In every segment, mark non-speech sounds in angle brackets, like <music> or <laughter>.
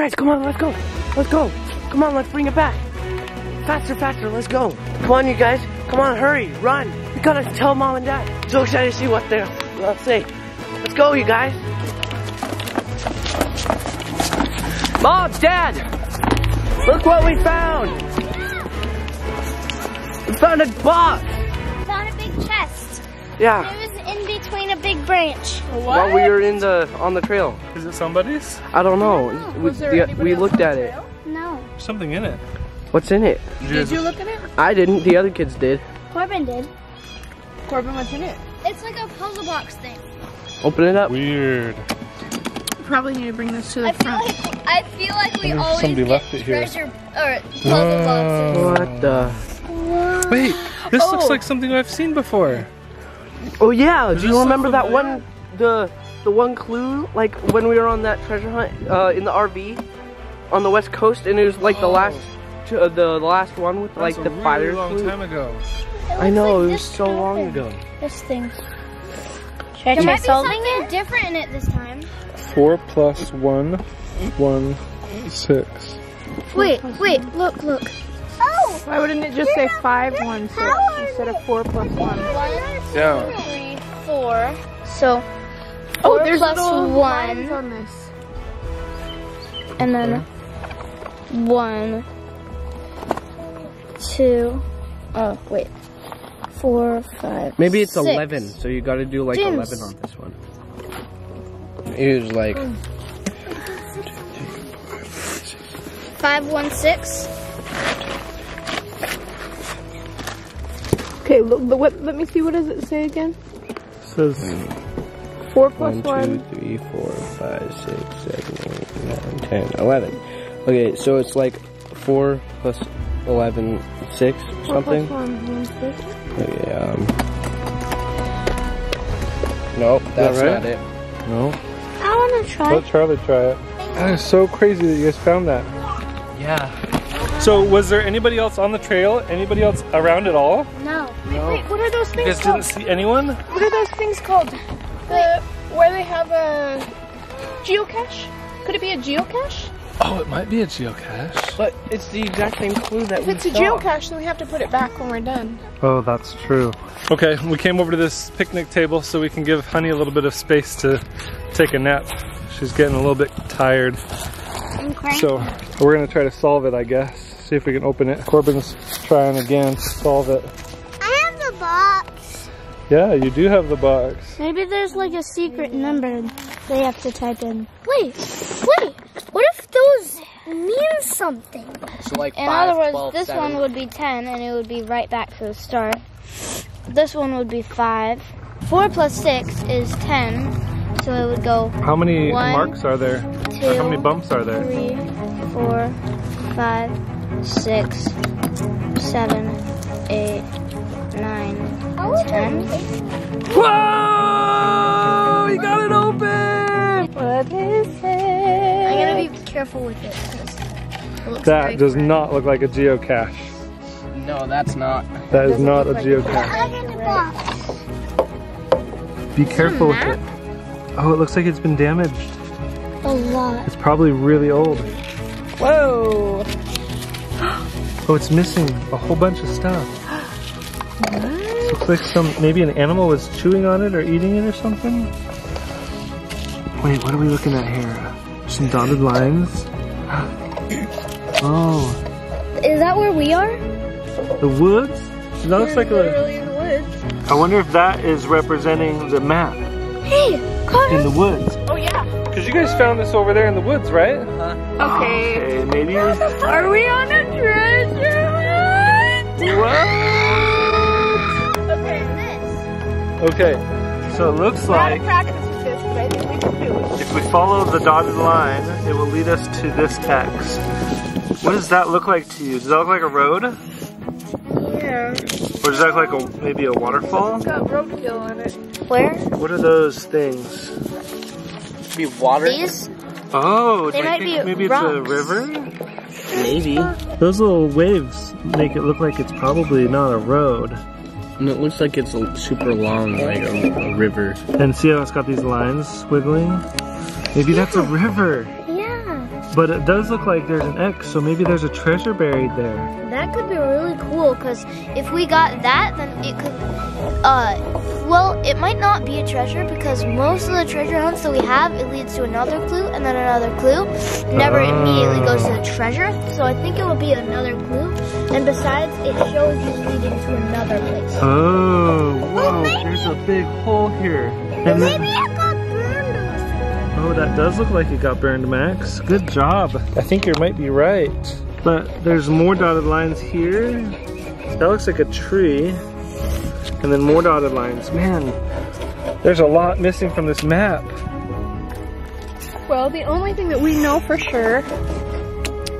guys, come on, let's go. Let's go. Come on, let's bring it back. Faster, faster, let's go. Come on, you guys. Come on, hurry, run. We gotta tell mom and dad. So excited to see what they'll uh, say. Let's go, you guys. Mom, dad, look what we found. We found a box. Found a big chest. Yeah, a big branch. while we were in the on the trail. Is it somebody's? I don't know. Oh, we, Was there the- we looked on at the it. trail? No. Something in it. What's in it? Did you look at it? I didn't. The other kids did. Corbin did. Corbin, what's in it? It's like a puzzle box thing. Open it up. Weird. Probably need to bring this to the I feel front. like I feel like we wonder if always somebody get left it here. treasure or puzzle boxes. What the? Wait, this looks Oh. like something I've seen before. Oh yeah. Do this you so remember that one? The the one clue, like when we were on that treasure hunt uh, in the RV on the west coast, and it was like the Oh. last, uh, the last one with like the really fire long clue. time ago. I know like it was this so long ago. This thing. Should I try solving it? different in it this time. Four plus one, one, six. Wait, wait, look, look. Oh! Why wouldn't it just say five one six instead of four plus one? One, Yeah. two, three, four. So, Oh, four there's plus little one, lines on this. and then one, two. Oh, wait. Four, five. Maybe it's six. eleven, so you got to do like James. eleven on this one. It was like Five, one, six. Okay, look. The, what? Let me see. What does it say again? says Four plus one, one. two, three, four, five, six, seven, eight, nine, ten, eleven. Okay, so it's like four plus eleven, six, Four something. plus one, one six. Okay, um. Nope, that's right? not it. No. I want to try. let Charlie try it. That is so crazy that you guys found that. Yeah. So was there anybody else on the trail? Anybody else around at all? No. Wait, what are those You things guys called? didn't see anyone? What are those things called? The where they have a geocache? Could it be a geocache? Oh, it might be a geocache. But it's the exact same clue that If we If it's a geocache, then we have to put it back when we're done. Oh, that's true. Okay, we came over to this picnic table so we can give Honey a little bit of space to take a nap. She's getting a little bit tired. I'm. So we're gonna try to solve it, I guess. See if we can open it. Corbin's trying again to solve it. Yeah, you do have the box. Maybe there's like a secret number they have to type in. Wait, wait. What if those mean something? So like In five, other words, 12, this seven. one would be 10 and it would be right back to the start. This one would be 5. 4 plus 6 is 10, so it would go How many One, marks are there? 2, How many bumps are there? 3, 4, 5, 6, 7, 8, 9, 10. Whoa! We got it open! What is it? I'm gonna be careful with it. 'cause it That does bright. not look like a geocache. No, that's not. That is Doesn't a like geocache. Be careful with it. Hmm, oh, it looks like it's been damaged. A lot. It's probably really old. Whoa! Oh, it's missing a whole bunch of stuff. Looks like some, maybe an animal was chewing on it or eating it or something. Wait, what are we looking at here? Some dotted lines. <gasps> Oh, Is that where we are? the woods? That looks like a. Literally in the woods. I wonder if that is representing the map Hey, Carter. in the woods. Oh yeah. Because you guys found this over there in the woods, right? Okay. Okay, maybe. <laughs> Are we on a treasure hunt? Okay. Okay, so it looks We're out like practice with this, but I think we can do it. if we follow the dotted line, it will lead us to this text. What does that look like to you? Does that look like a road? Yeah. Or does that look like a maybe a waterfall? It's got roadkill on it. Where? What are those things? Be water? These? Oh, They do you might think be maybe it's a river? Maybe. Those little waves make it look like it's probably not a road. And it looks like it's a super long, like a, a river. And see how it's got these lines squiggling? Maybe that's a river. Yeah. But it does look like there's an X, so maybe there's a treasure buried there. That could be really cool because if we got that, then it could, uh, well, it might not be a treasure because most of the treasure hunts that we have, it leads to another clue and then another clue. Never Oh. immediately goes to the treasure. So I think it will be another clue. And besides, it shows you leading to another place. Oh, whoa, oh, there's a big hole here. And then, it got burned oh, that does look like it got burned, Max. Good job. I think you might be right. But there's more dotted lines here. That looks like a tree. And then more dotted lines. Man, there's a lot missing from this map. Well, the only thing that we know for sure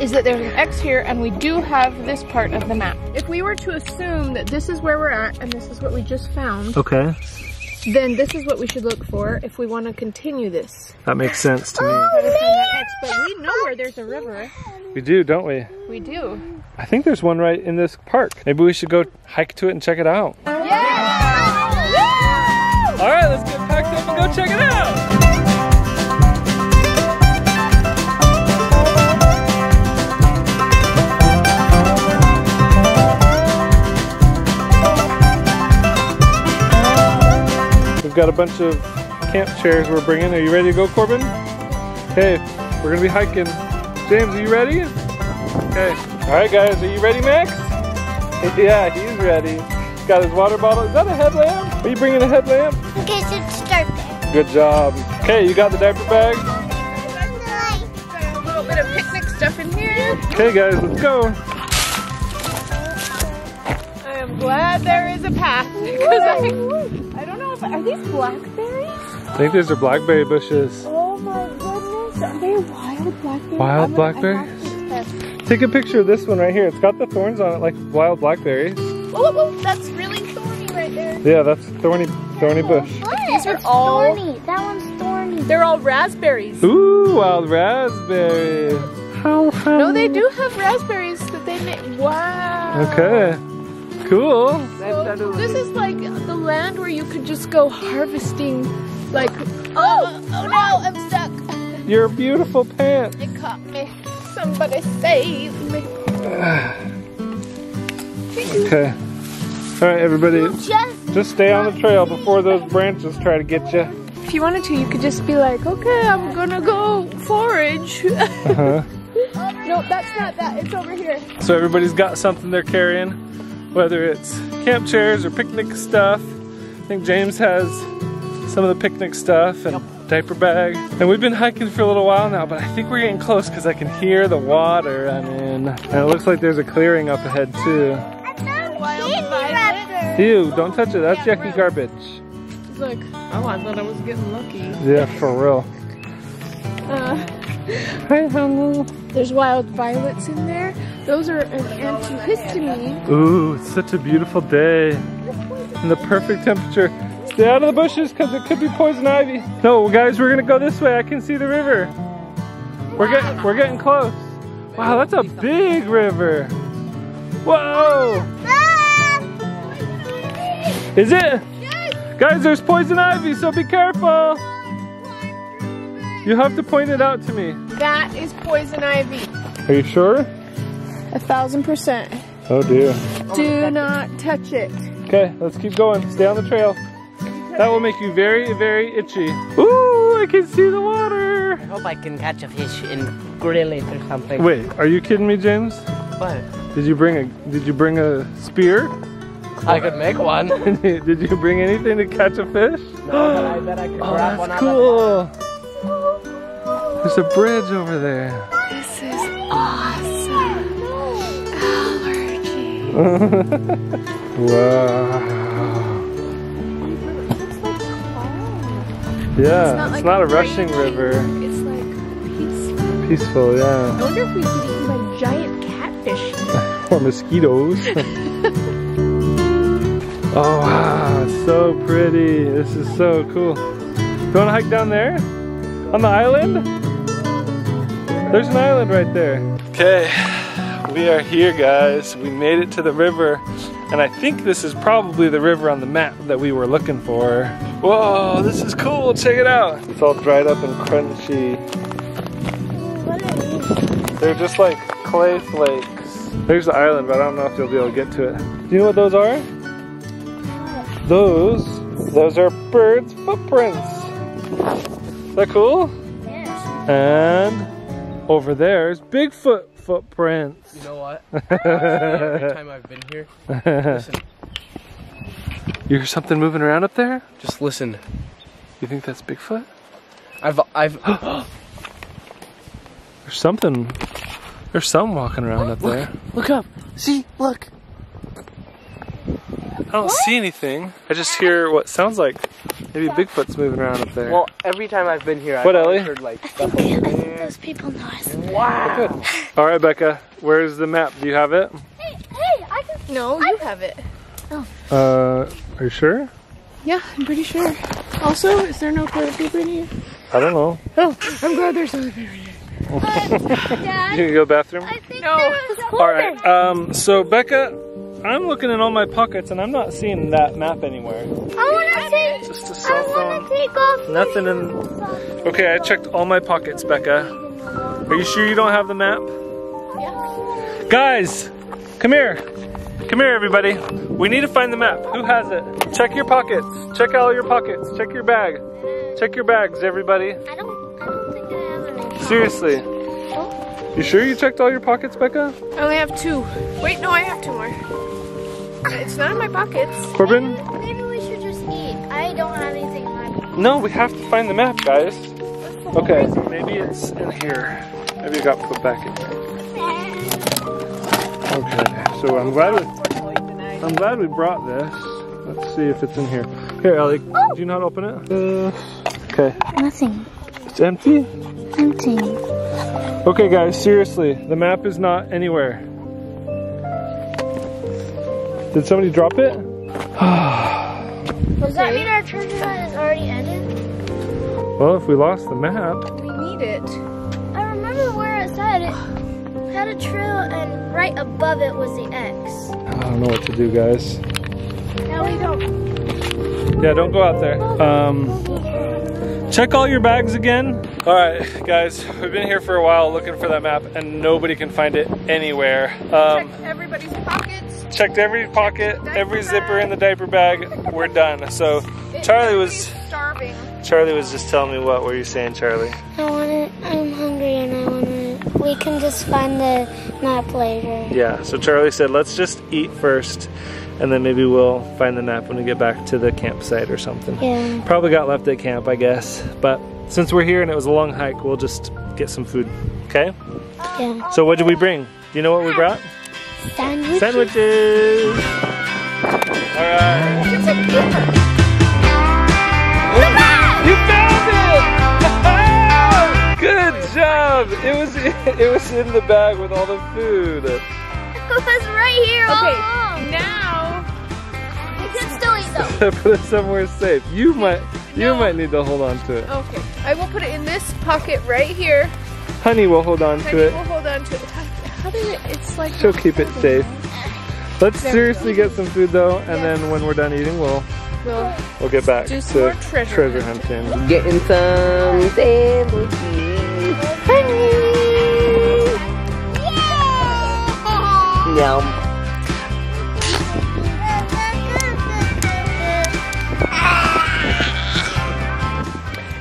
is that there's an X here and we do have this part of the map. If we were to assume that this is where we're at and this is what we just found, Okay, then this is what we should look for if we want to continue this. that makes sense to me. Try to find that X, but we know where there's a river. We do, don't we? We do. I think there's one right in this park. Maybe we should go hike to it and check it out. Packed up and go check it out. We've got a bunch of camp chairs we're bringing. Are you ready to go, Corbin? Okay, we're gonna be hiking. James, are you ready? Okay. All right, guys, are you ready, Max? <laughs> Yeah, he's ready. He's got his water bottle. Is that a headlamp? Are you bringing a headlamp? Okay, so start there. Good job. Okay, you got the diaper bag? A little bit of picnic stuff in here. Okay, guys, let's go. I am glad there is a path <laughs> because I, I don't know if are these blackberries. I think these are blackberry bushes. Oh my goodness, are they wild blackberries? Wild blackberries? I'm gonna test. Take a picture of this one right here. It's got the thorns on it like wild blackberries. Oh, oh, that's really thorny right there. Yeah, that's thorny, thorny bush. These are It's all- thorny. That one's thorny. They're all raspberries. Ooh, wild raspberry. How fun. No, they do have raspberries that they make. Wow. Okay, cool. So this is like the land where you could just go harvesting, like. Oh, oh no, I'm stuck. Your beautiful pants. It caught me. Somebody save me. <sighs> Okay. All right, everybody, Just just stay on the trail before those branches try to get you. If you wanted to, you could just be like, okay, I'm gonna go forage. <laughs> Uh-huh. no, that's not that. It's over here. So everybody's got something they're carrying, whether it's camp chairs or picnic stuff. I think James has some of the picnic stuff and diaper bag. And we've been hiking for a little while now, but I think we're getting close because I can hear the water running. And it looks like there's a clearing up ahead too. Ew, don't touch it. That's yucky garbage. Look, oh, I thought I was getting lucky. Yeah, for real. Uh, <laughs> Hi, there's wild violets in there. Those are an antihistamine. Ooh, it's such a beautiful day. And the perfect temperature. Stay out of the bushes because it could be poison ivy. No, guys, we're gonna go this way. I can see the river. We're getting we're getting close. Wow, that's a big river. Whoa! Is it? Yes. Guys, there's poison ivy, so be careful. You have to point it out to me. That is poison ivy. Are you sure? A thousand percent. Oh dear. Do not touch it. Okay, let's keep going. Stay on the trail. That will make you very, very itchy. Ooh, I can see the water. I hope I can catch a fish and grill it or something. Wait, are you kidding me, James? What? Did you bring a Did you bring a spear? I could make one. <laughs> did you bring anything to catch a fish? but I bet I could <gasps> Oh, grab one that's out of cool. There's a bridge over there. This is awesome. Allergy. <laughs> wow. Yeah, it's not, a rushing river. It's like peaceful. Peaceful, I wonder if we could eaten by giant catfish. <laughs> or mosquitoes. Oh wow, it's so pretty. This is so cool. You wanna hike down there? On the island? There's an island right there. Okay, we are here guys. We made it to the river. And I think this is probably the river on the map that we were looking for. Whoa, this is cool, check it out. It's all dried up and crunchy. What are these? They're just like clay flakes. There's the island, but I don't know if you'll be able to get to it. Do you know what those are? Those, those are birds' footprints. Is that cool? Yes. And over there is Bigfoot footprints. You know what? <laughs> Every time I've been here, listen, You hear something moving around up there? just listen. You think that's Bigfoot? I've, I've, <gasps> There's something. There's some walking around up there. look up. See, look. I don't see anything. I just hear what sounds like maybe Bigfoot's moving around up there. Well, every time I've been here, I've What, Ellie? heard like I think, over I think those people know us. Wow. Good. All right, Becca. Where's the map? Do you have it? Hey, hey, I can. No, you have it. Oh. Uh, are you sure? Yeah, I'm pretty sure. Also, is there no toilet paper in here? I don't know. Oh, I'm glad there's toilet paper in here. Dad, <laughs> You can go bathroom. I think No. there was All right. Um. So Becca, I'm looking in all my pockets and I'm not seeing that map anywhere. I want to take. Just a I cell want phone. to take off. Nothing in. Okay, I checked all my pockets, Becca. Are you sure you don't have the map? Yeah. Guys, come here. Come here, everybody. We need to find the map. Who has it? Check your pockets. Check all your pockets. Check your bag. Check your bags, everybody. I don't. I don't think I have any. Seriously. Oh. You sure you checked all your pockets, Becca? I only have two. Wait, no, I have two more. It's not in my pockets. Corbin? Maybe we should just eat. I don't have anything in my pocket. No, we have to find the map, guys. Okay, maybe it's in here. Maybe it got put back in there. <laughs> Okay, so I'm glad we, I'm glad we brought this. Let's see if it's in here. Here, Ellie, do you not open it? Uh, okay, Nothing. it's empty. Empty. Okay, guys, seriously, the map is not anywhere. Did somebody drop it? Does that mean our treasure hunt is already ended? Well, if we lost the map, We need it. I remember where it said it had a trail and right above it was the X. I don't know what to do, guys. No, we don't. Yeah, don't go out there. Um, check all your bags again. All right, guys, we've been here for a while looking for that map, and nobody can find it anywhere. Um, Check everybody's pockets. Checked every pocket, every zipper in the diaper bag. We're done. So Charlie was starving. Charlie was just telling me what were you saying, Charlie? I want it. I'm hungry and I want it. We can just find the map later. Yeah. So Charlie said, let's just eat first, and then maybe we'll find the map when we get back to the campsite or something. Yeah. Probably got left at camp, I guess. But since we're here and it was a long hike, we'll just get some food. Okay? Yeah. So what did we bring? Do you know what we brought? Sandwich. Sandwiches! Alright. It's a giver. You found it! <laughs> Good job! It was <laughs> it was in the bag with all the food. It was right here all Okay, along. now We can still eat though. <laughs> Put it somewhere safe. You might you No. might need to hold on to it. Okay, I will put it in this pocket right here. Honey will hold on Honey to it. will hold on to it. How, how did it? It's like She'll keep it safe. Let's There seriously get some food though, and then when we're done eating, we'll We'll we'll get back to some more treasure hunting. Getting some sandwiches. Yum.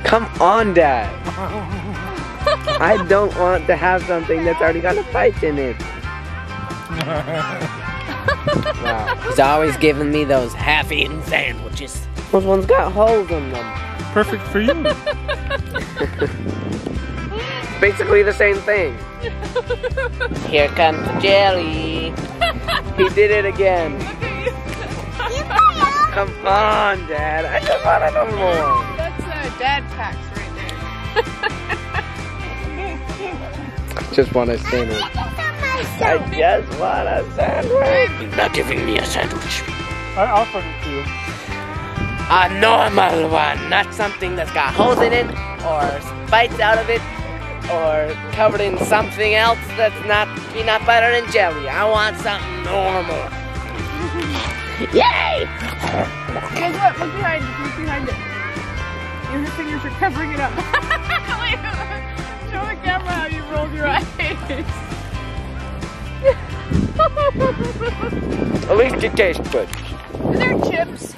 Come on, Dad. <laughs> I don't want to have something that's already got a pipe in it. wow. <laughs> He's always giving me those half-eaten sandwiches. Those ones got holes in them. Perfect for you. <laughs> Basically the same thing. Here comes the jelly. He did it again. <laughs> Come on, Dad. I just want a little more. That's uh, dad packs right there. I just want a sandwich. I just want a sandwich. You're not giving me a sandwich. I offered it to you. A normal one, not something that's got holes in it, or bites out of it, or covered in something else that's not peanut butter and jelly. I want something normal. <laughs> Yay! Guess what? Look behind it. Look behind it. Your fingers are covering it up. <laughs> Show the camera how you rolled your eyes. At least it tastes good. They're chips.